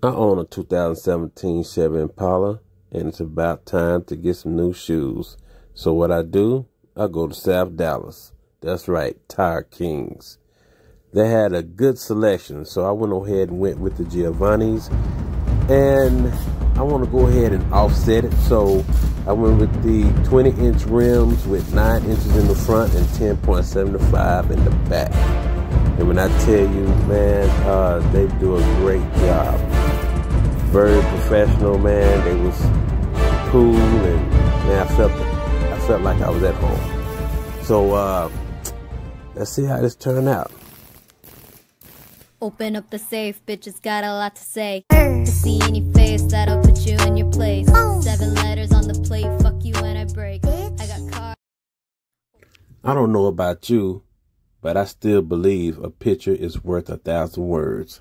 I own a 2017 Chevy Impala, and it's about time to get some new shoes. So what I do, I go to South Dallas. That's right, Tire Kings. They had a good selection, so I went ahead and went with the Giovanni's. And I want to go ahead and offset it, so I went with the 20 inch rims with 9 inches in the front and 10.75 in the back. And when I tell you, man, uh, they do a great job. Very professional, man. They was cool, and man, I felt I felt like I was at home. So uh, let's see how this turned out. Open up the safe, bitches got a lot to say. To see any face that'll put you in your place. Seven letters on the plate, fuck you when I break. I got car. I don't know about you, but I still believe a picture is worth a thousand words.